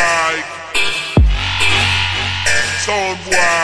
boy. Sound boy.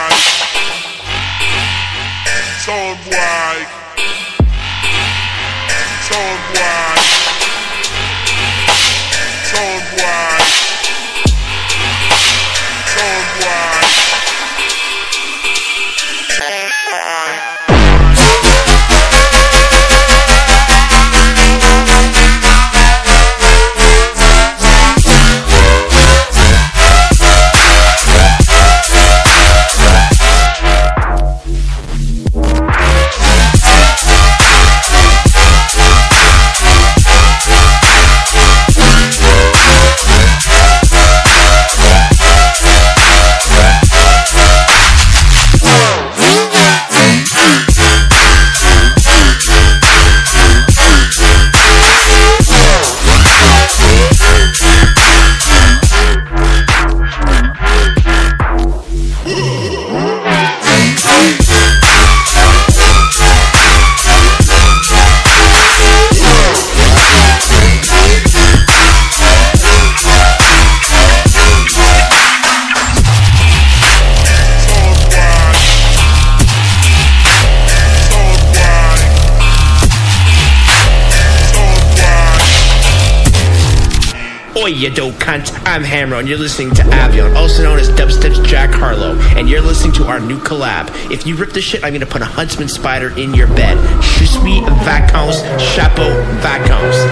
you dope cunt. I'm Hamro, and you're listening to Avion, also known as Dubstep's Jack Harlow, and you're listening to our new collab. If you rip the shit, I'm gonna put a huntsman spider in your bed. Je suis vacances, chapeau vacances.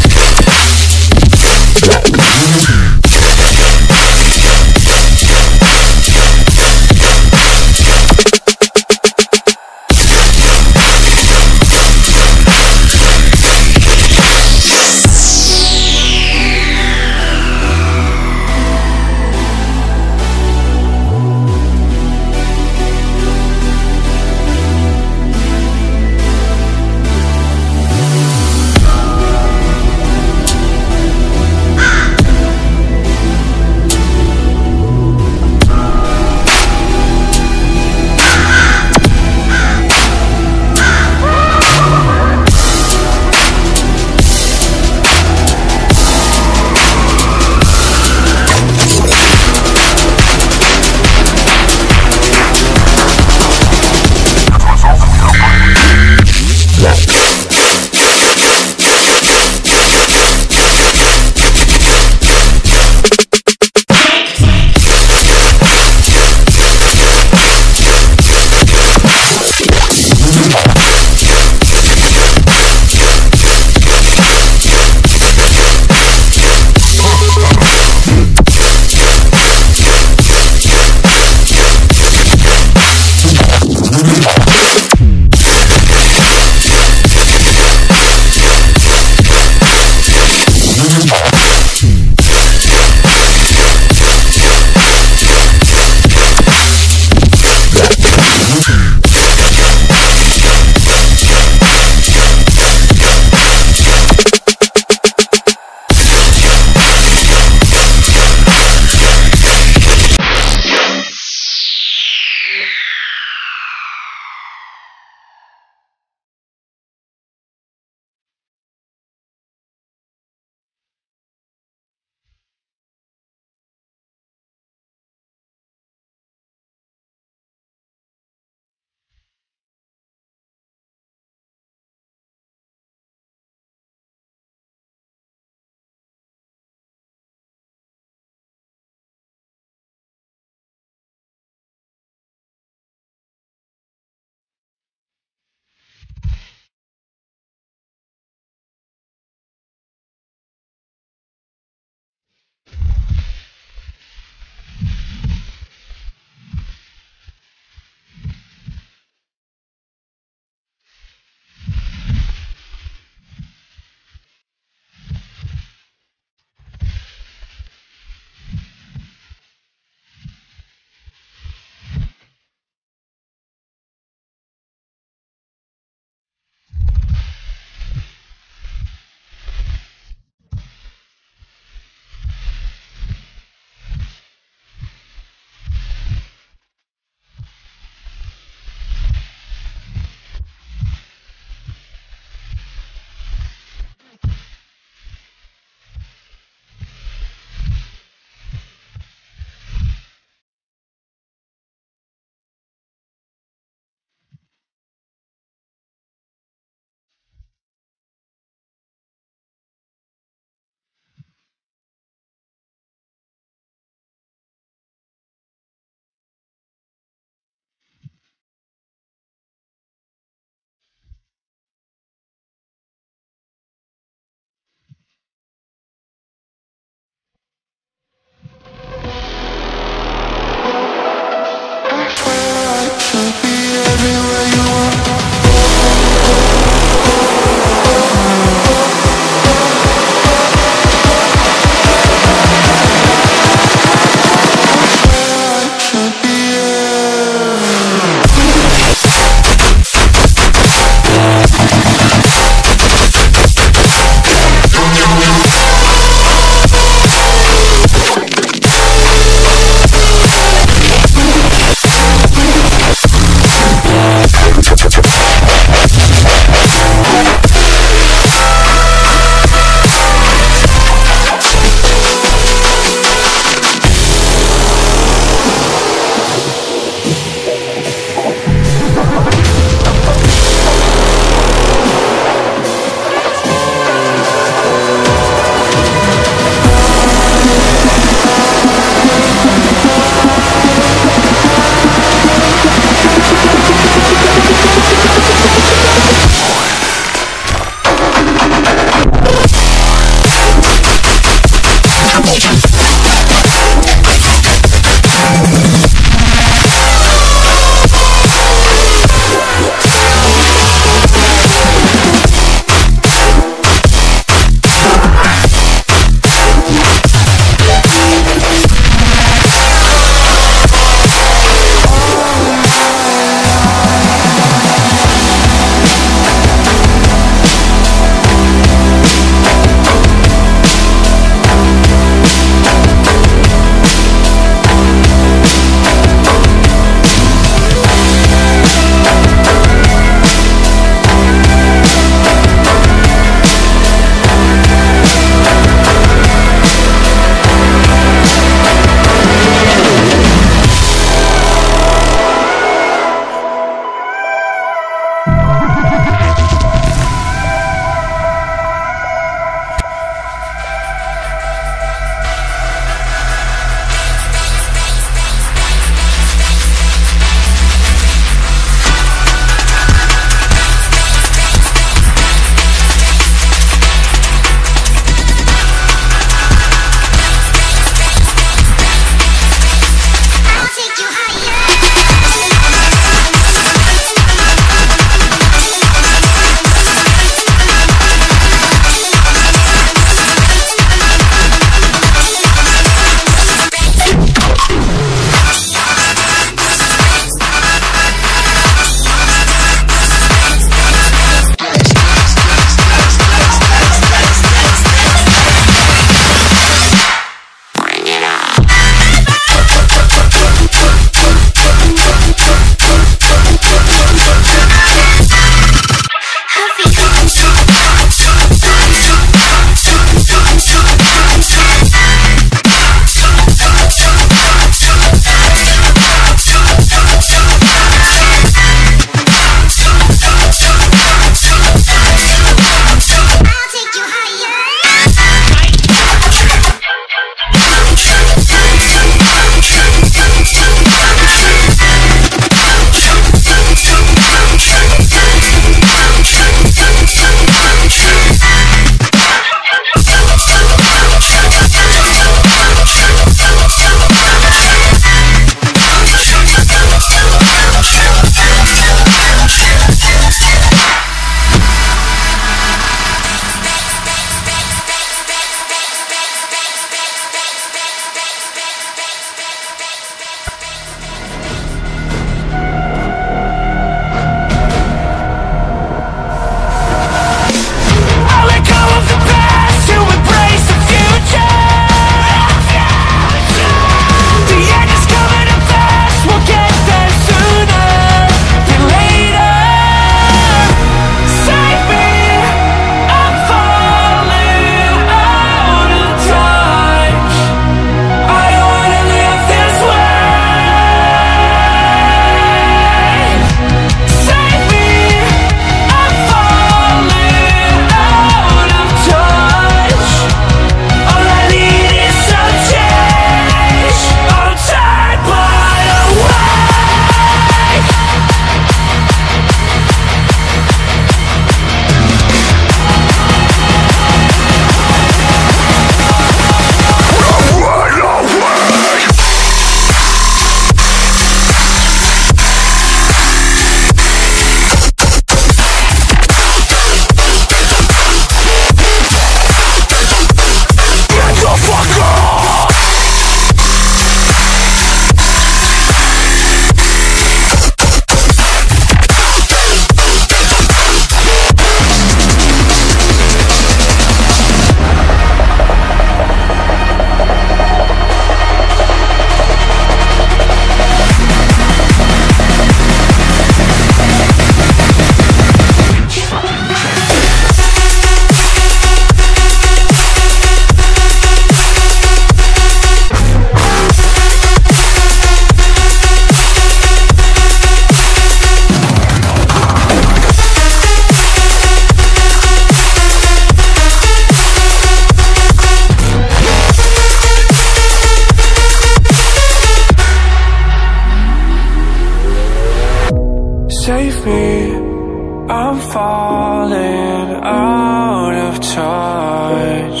Falling out of touch.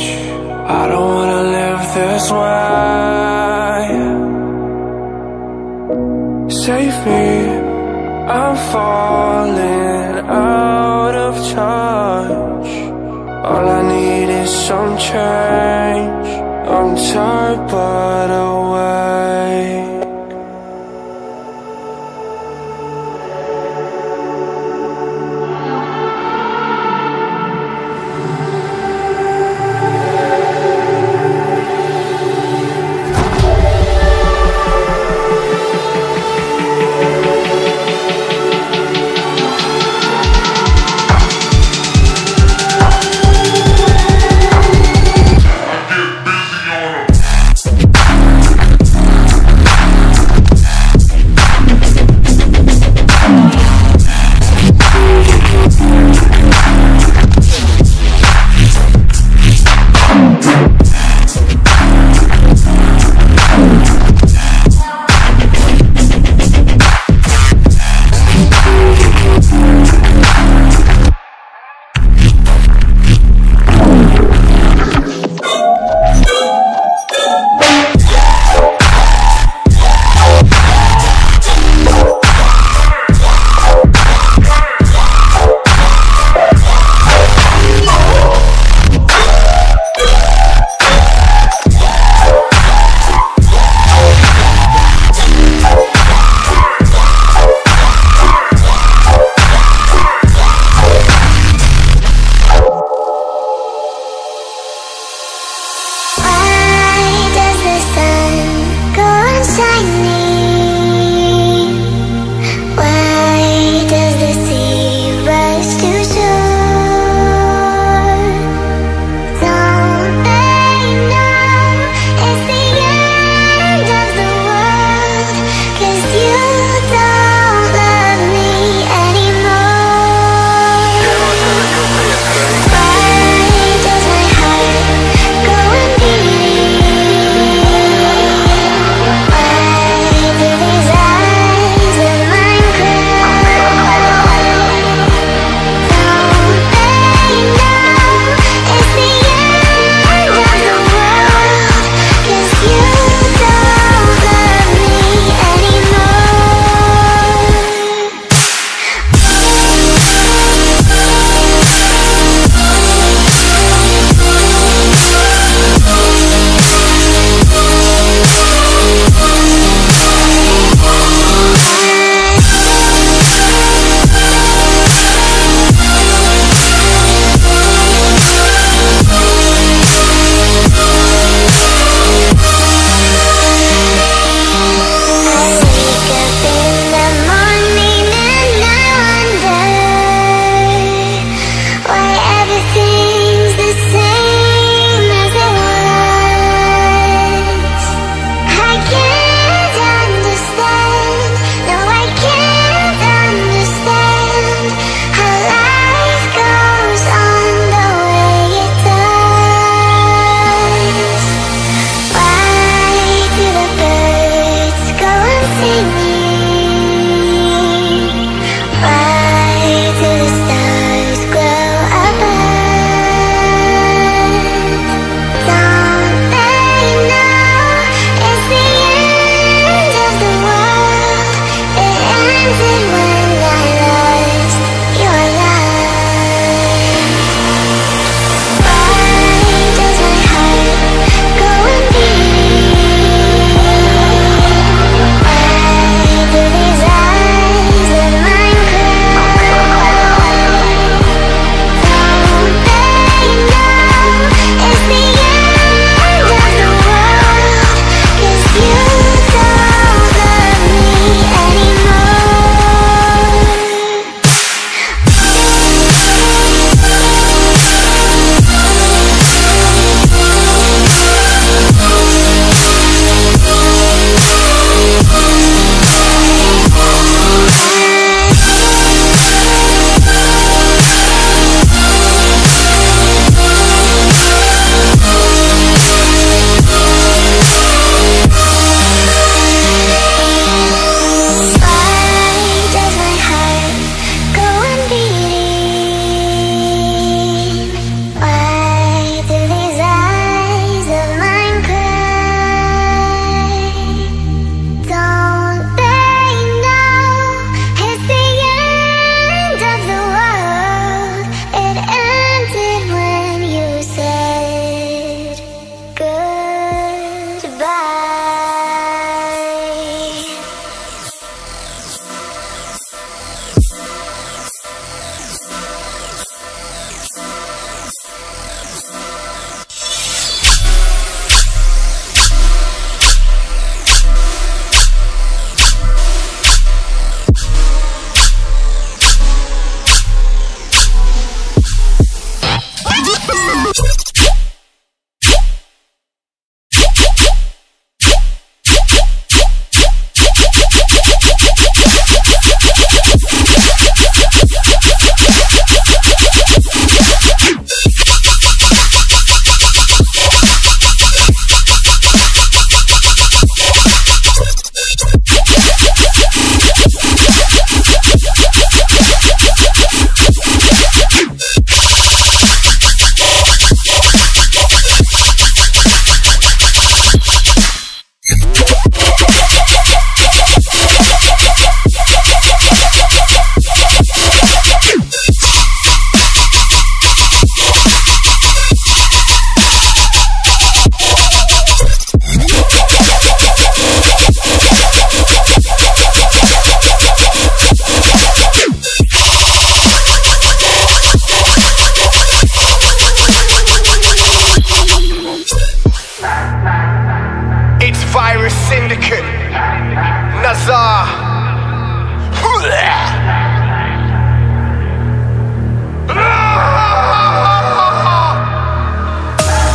I don't wanna live this way. Save me, I'm falling out of touch. All I need is some change. I'm tired but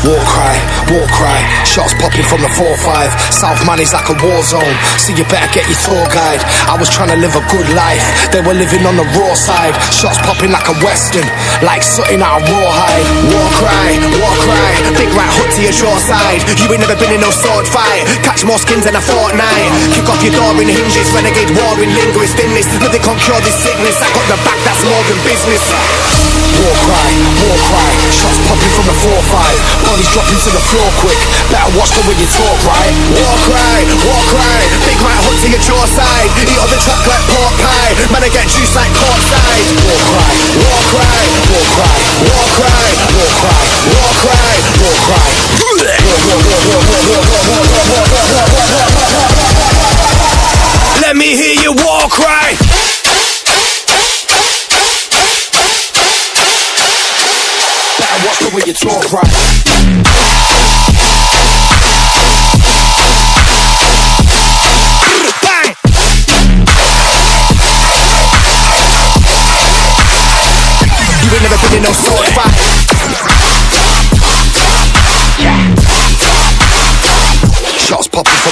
war cry from the 4-5. South money's like a war zone, so you better get your tour guide. I was trying to live a good life, they were living on the raw side. Shots popping like a western, like something out of rawhide. War cry, war cry, big right hook to your short side. You ain't never been in no sword fight, catch more skins than a fortnight. Kick off your door in hinges, renegade war in linguist thinness. Nothing can cure this sickness, I got the back that's more than business. War cry, war cry, shots popping from the 4-5. Bodies dropping to the floor quick, better watch the way you talk, right? War cry, war cry, big right hook to your jaw side. Eat all the truck like pork pie, man, I get juice like pork side. War cry, war cry, war cry, war cry, war cry, war cry, war cry. Let me hear your war cry. Better watch the way you talk, right?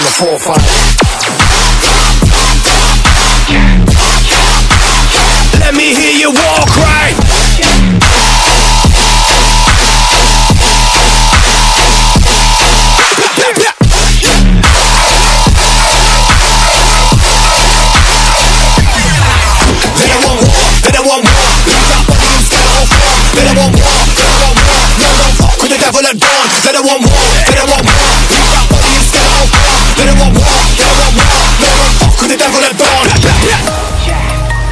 The 4-5. Let me hear your war cry. They don't want war, they don't want war. They don't want war, they don't want war. No, fuck with the devil at dawn. They don't want war, the devil at dawn.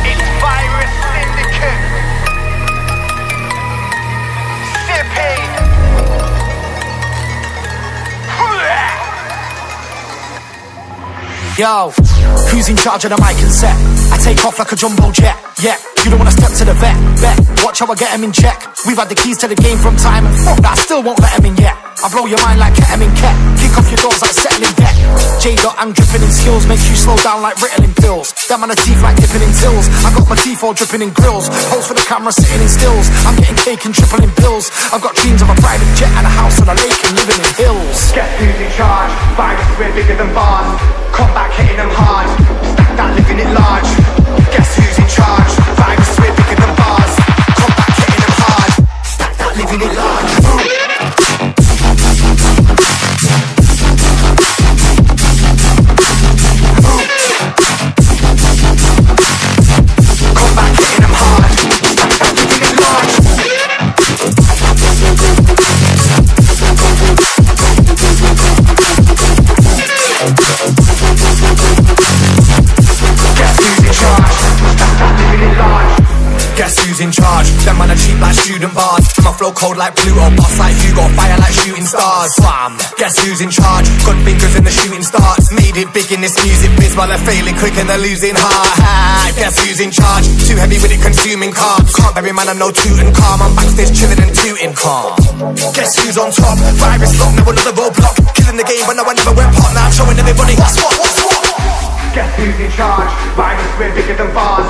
It's Virus Syndicate. Sippy. Yo, who's in charge of the mic and set? I take off like a jumbo jet. Yeah, you don't wanna step to the vet. Bet, watch how I get him in check. We've had the keys to the game from time and fuck that, I still won't let him in yet. I blow your mind like ketamine cat. Kick off your doors like settling debt. J dot, I'm dripping in skills, makes you slow down like Ritalin pills. Them on the teeth like dipping in tills. I got my teeth all dripping in grills. Pose for the camera sitting in stills. I'm getting cake and tripling bills. I've got dreams of a private jet and a house on a lake and living in hills. Guess who's in charge? Virus, we're bigger than bars. Come back hitting them hard. Stack that living it large. Guess charge? Virus, we're bigger than bars. Come back hitting them hard. Stack that living it large. Cold like Pluto, boss like Hugo, fire like shooting stars. Bam. Guess who's in charge? Gun fingers in the shooting stars. Made it big in this music biz while they're failing quick and they're losing heart. Ha. Guess who's in charge? Too heavy with it, consuming carbs. Can't bury man, I'm no tooting calm. I'm backstage chilling and tooting calm. Guess who's on top? Virus lock, now another roadblock. Killing the game, but no, I never went pop. Now I'm showing everybody what's what, what's what. Guess who's in charge? Virus, we're bigger than bars.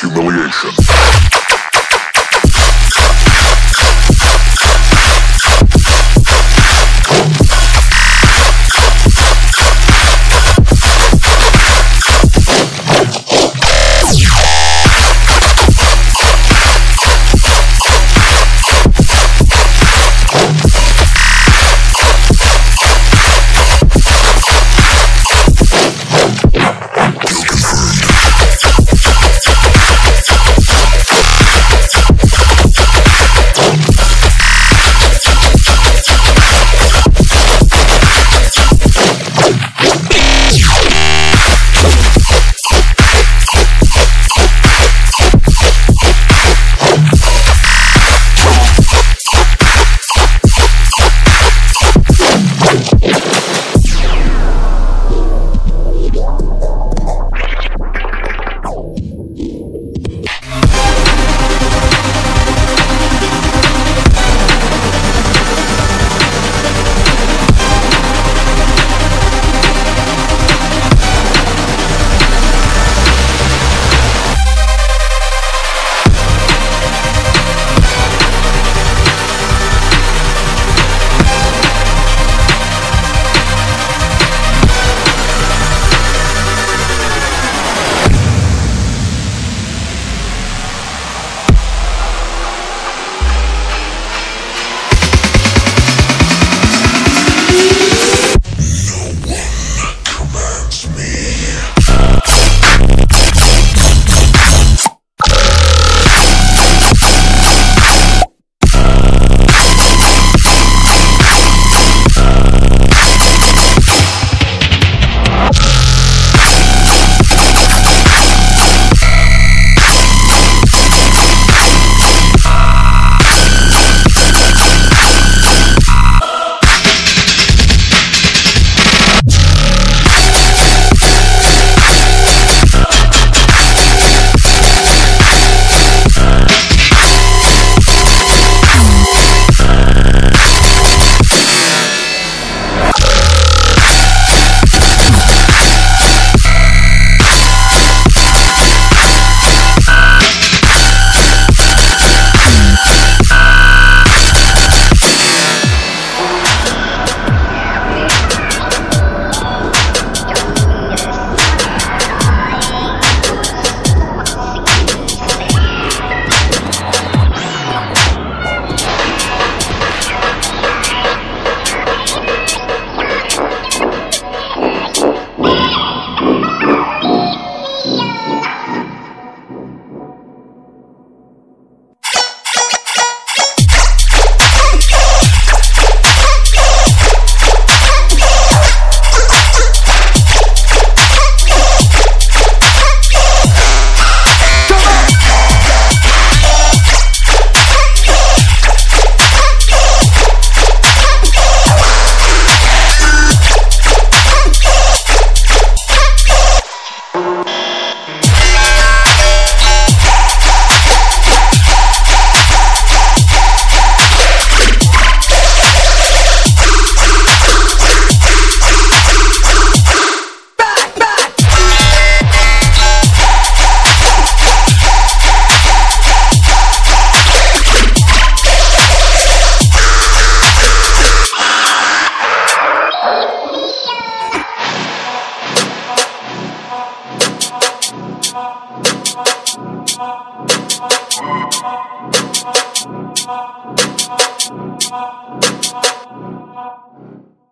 humiliation.